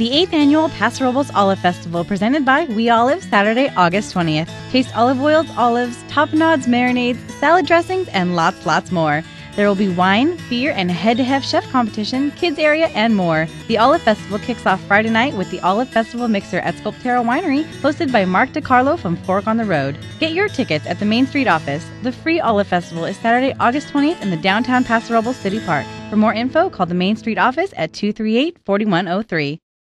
The 8th annual Paso Robles Olive Festival presented by We Olive Saturday, August 20th. Taste olive oils, olives, tapenades, marinades, salad dressings, and lots, lots more. There will be wine, beer, and head to head chef competition, kids area, and more. The Olive Festival kicks off Friday night with the Olive Festival Mixer at Sculpterra Winery, hosted by Mark DiCarlo from Fork on the Road. Get your tickets at the Main Street office. The free Olive Festival is Saturday, August 20th in the downtown Paso Robles City Park. For more info, call the Main Street office at 238 4103.